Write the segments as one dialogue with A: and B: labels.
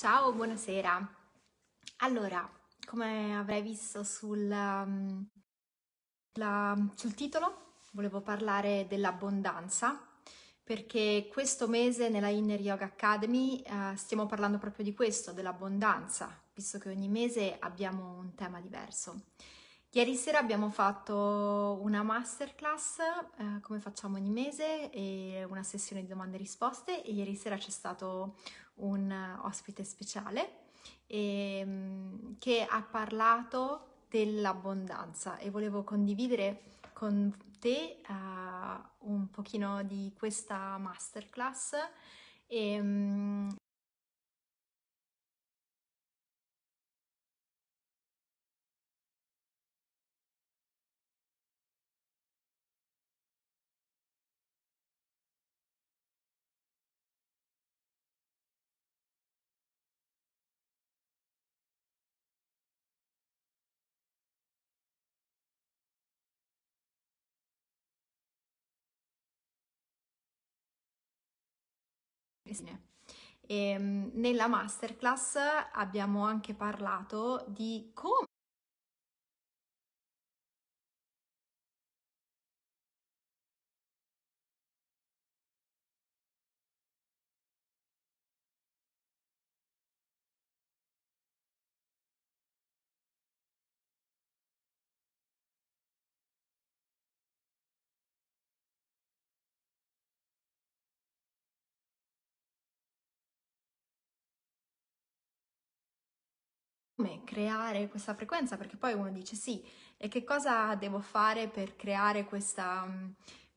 A: Ciao, buonasera. Allora, come avrai visto sul, um, la- sul titolo, volevo parlare dell'abbondanza perché questo mese nella Inner Yoga Academy eh, stiamo parlando proprio di questo, dell'abbondanza, visto che ogni mese abbiamo un tema diverso. Ieri sera abbiamo fatto una masterclass, eh, come facciamo ogni mese, e una sessione di domande e risposte e ieri sera c'è stato un ospite speciale e, mm, che ha parlato dell'abbondanza. E volevo condividere con te uh, un pochino di questa masterclass e, um, e, ehm, nella masterclass abbiamo anche parlato di come come creare questa frequenza, perché poi uno dice sì, e che cosa devo fare per creare questa,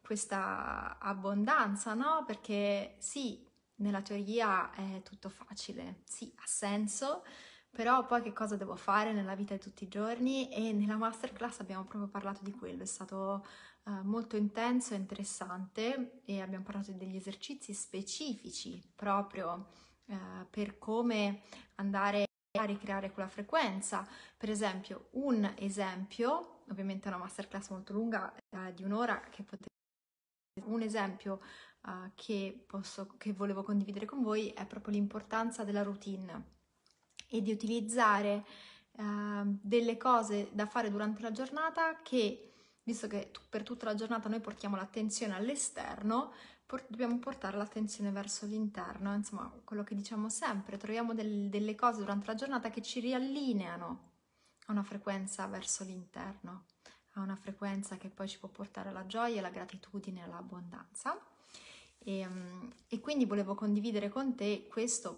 A: questa abbondanza, no? Perché sì, nella teoria è tutto facile, sì, ha senso, però poi che cosa devo fare nella vita di tutti i giorni? E nella masterclass abbiamo proprio parlato di quello, è stato uh, molto intenso e interessante e abbiamo parlato degli esercizi specifici proprio uh, per come andare a ricreare quella frequenza. Per esempio, un esempio, ovviamente è una masterclass molto lunga, eh, di un'ora, che potete... Un esempio uh, che, posso, che volevo condividere con voi è proprio l'importanza della routine e di utilizzare uh, delle cose da fare durante la giornata che, visto che per tutta la giornata noi portiamo l'attenzione all'esterno, por- dobbiamo portare l'attenzione verso l'interno, insomma, quello che diciamo sempre, troviamo del- delle cose durante la giornata che ci riallineano a una frequenza verso l'interno, a una frequenza che poi ci può portare alla gioia, alla gratitudine, all'abbondanza. E, ehm, e quindi volevo condividere con te questo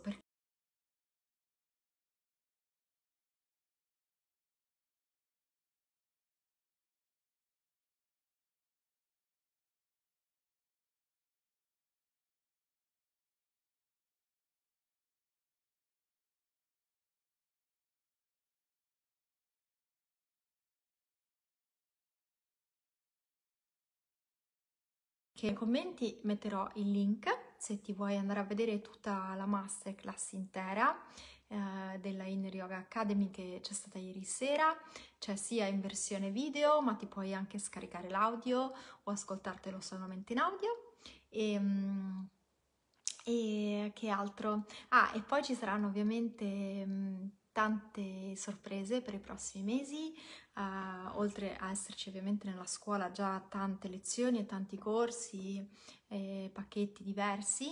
A: perché nei commenti metterò il link se ti vuoi andare a vedere tutta la masterclass intera eh, della Inner Yoga Academy che c'è stata ieri sera, c'è sia in versione video ma ti puoi anche scaricare l'audio o ascoltartelo solamente in audio. E, mm, e che altro? Ah, e poi ci saranno ovviamente mm, tante sorprese per i prossimi mesi, uh, oltre a esserci ovviamente nella scuola già tante lezioni e tanti corsi e pacchetti diversi.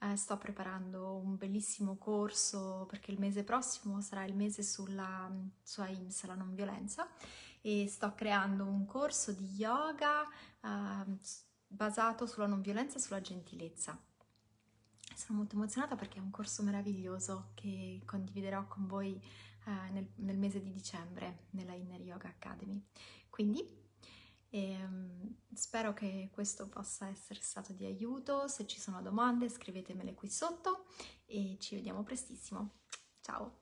A: Uh, sto preparando un bellissimo corso perché il mese prossimo sarà il mese sulla, sulla IMS, la non violenza, e sto creando un corso di yoga uh, basato sulla non violenza e sulla gentilezza sono molto emozionata perché è un corso meraviglioso che condividerò con voi eh, nel, nel, mese di dicembre nella Inner Yoga Academy. Quindi ehm, spero che questo possa essere stato di aiuto. Se ci sono domande scrivetemele qui sotto e ci vediamo prestissimo. Ciao!